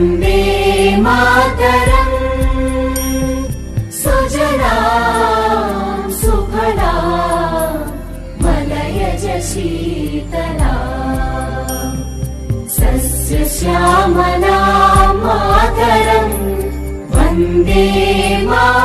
वन्दे मातरम्। सुभरा पलय मलयज शीतला। सस्य श्यामला मातरम्। वन्दे मा